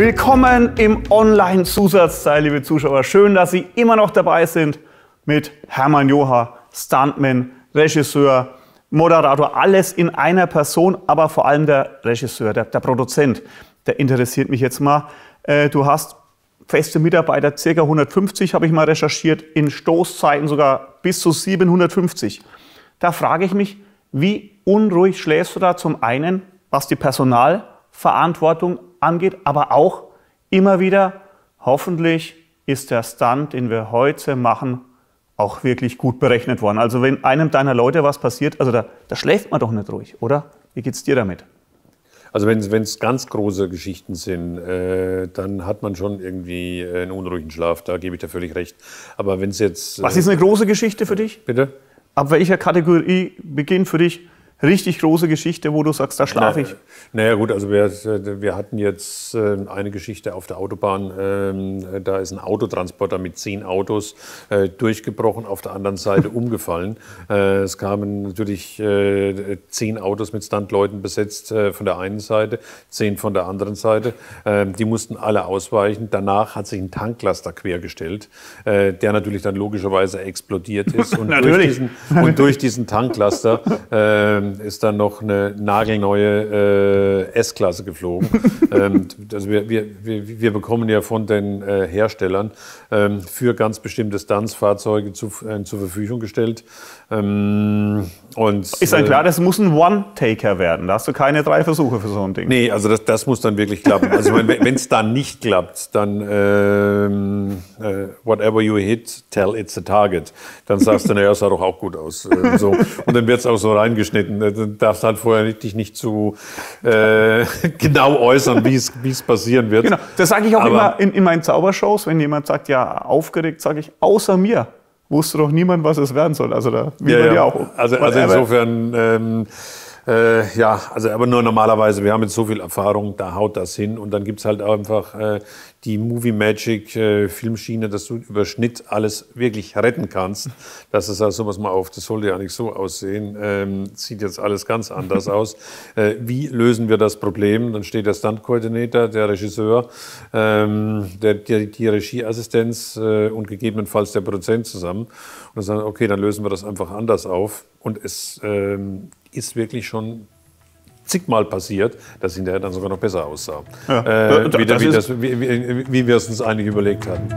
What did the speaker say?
Willkommen im Online-Zusatzteil, liebe Zuschauer. Schön, dass Sie immer noch dabei sind mit Hermann Joha, Stuntman, Regisseur, Moderator, alles in einer Person, aber vor allem der Regisseur, der, der Produzent. Der interessiert mich jetzt mal. Äh, du hast feste Mitarbeiter, ca. 150 habe ich mal recherchiert, in Stoßzeiten sogar bis zu 750. Da frage ich mich, wie unruhig schläfst du da zum einen, was die Personalverantwortung angeht, aber auch immer wieder, hoffentlich ist der Stunt, den wir heute machen, auch wirklich gut berechnet worden. Also wenn einem deiner Leute was passiert, also da, da schläft man doch nicht ruhig, oder? Wie geht's dir damit? Also wenn es ganz große Geschichten sind, äh, dann hat man schon irgendwie einen unruhigen Schlaf. Da gebe ich dir völlig recht. Aber wenn es jetzt äh, was ist eine große Geschichte für dich? Bitte. Ab welcher Kategorie beginnt für dich richtig große Geschichte, wo du sagst, da schlafe ich? Naja gut, also wir, wir hatten jetzt äh, eine Geschichte auf der Autobahn. Ähm, da ist ein Autotransporter mit zehn Autos äh, durchgebrochen, auf der anderen Seite umgefallen. Äh, es kamen natürlich zehn Autos mit Standleuten besetzt von der einen Seite, zehn von der anderen Seite. Ähm, die mussten alle ausweichen. Danach hat sich ein Tanklaster quergestellt, der natürlich dann logischerweise explodiert ist. Und, durch diesen, und durch diesen Tanklaster ähm, ist dann noch eine nagelneue äh, S-Klasse geflogen. ähm, also wir, wir, wir, bekommen ja von den äh, Herstellern ähm, für ganz bestimmte Stunts Fahrzeuge zu, äh, zur Verfügung gestellt. Ähm, und, ist dann klar, das muss ein One-Taker werden. Da hast du keine drei Versuche für so ein Ding. Nee, also das, das muss dann wirklich klappen. Also wenn es dann nicht klappt, dann ähm, äh, whatever you hit, tell it's a target. Dann sagst du, naja, sah doch auch gut aus. Ähm, so. Und dann wird es auch so reingeschnitten. Du darfst halt vorher dich nicht zu äh, genau äußern, wie es passieren wird. Genau, das sage ich auch Aber, immer in, in meinen Zaubershows, wenn jemand sagt, ja, aufgeregt, sage ich, außer mir wusste doch niemand, was es werden soll. Also da wie ja, ja. auch. Also, also insofern. Ähm, äh, ja, also aber nur normalerweise, wir haben jetzt so viel Erfahrung, da haut das hin und dann gibt es halt einfach äh, die Movie Magic äh, Filmschiene, dass du über Schnitt alles wirklich retten kannst. Das ist also was mal auf, das sollte ja nicht so aussehen, ähm, sieht jetzt alles ganz anders aus. Äh, wie lösen wir das Problem? Dann steht der Stunt-Koordinator, der Regisseur, ähm, der, der, die Regieassistenz äh, und gegebenenfalls der Produzent zusammen und dann sagen, okay, dann lösen wir das einfach anders auf und es ähm, ist wirklich schon zigmal passiert, dass hinterher dann sogar noch besser aussah. Ja. Äh, wie, wie, das, wie, wie, wie wir es uns eigentlich überlegt hatten.